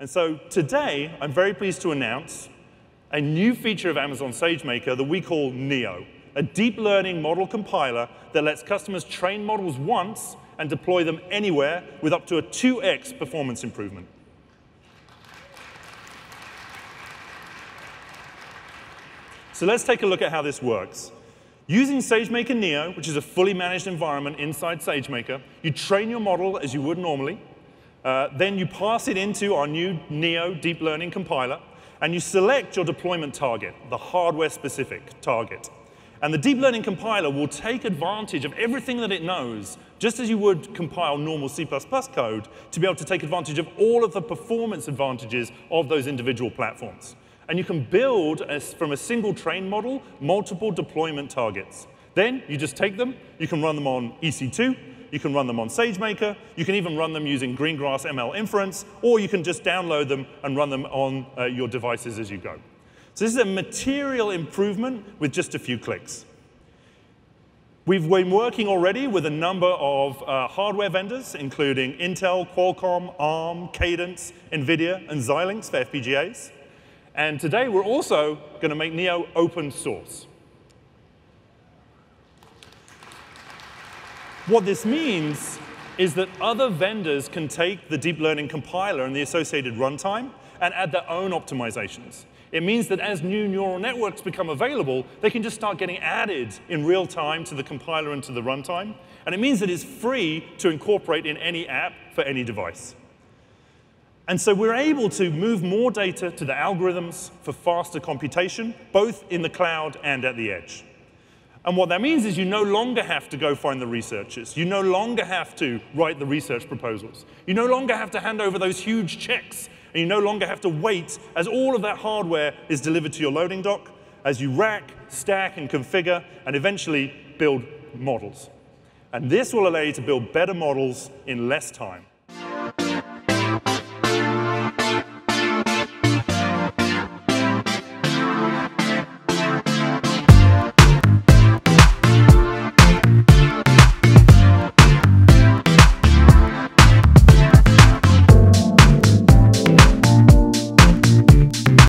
And so today, I'm very pleased to announce a new feature of Amazon SageMaker that we call Neo, a deep learning model compiler that lets customers train models once and deploy them anywhere with up to a 2x performance improvement. So let's take a look at how this works. Using SageMaker Neo, which is a fully managed environment inside SageMaker, you train your model as you would normally. Uh, then you pass it into our new Neo deep learning compiler, and you select your deployment target, the hardware-specific target. And the deep learning compiler will take advantage of everything that it knows, just as you would compile normal C++ code, to be able to take advantage of all of the performance advantages of those individual platforms. And you can build, a, from a single train model, multiple deployment targets. Then you just take them, you can run them on EC2, you can run them on SageMaker, you can even run them using Greengrass ML Inference, or you can just download them and run them on uh, your devices as you go. So this is a material improvement with just a few clicks. We've been working already with a number of uh, hardware vendors, including Intel, Qualcomm, ARM, Cadence, NVIDIA, and Xilinx for FPGAs. And today we're also going to make Neo open source. What this means is that other vendors can take the deep learning compiler and the associated runtime and add their own optimizations. It means that as new neural networks become available, they can just start getting added in real time to the compiler and to the runtime. And it means that it's free to incorporate in any app for any device. And so we're able to move more data to the algorithms for faster computation, both in the cloud and at the edge. And what that means is you no longer have to go find the researchers. You no longer have to write the research proposals. You no longer have to hand over those huge checks. And you no longer have to wait as all of that hardware is delivered to your loading dock, as you rack, stack, and configure, and eventually build models. And this will allow you to build better models in less time.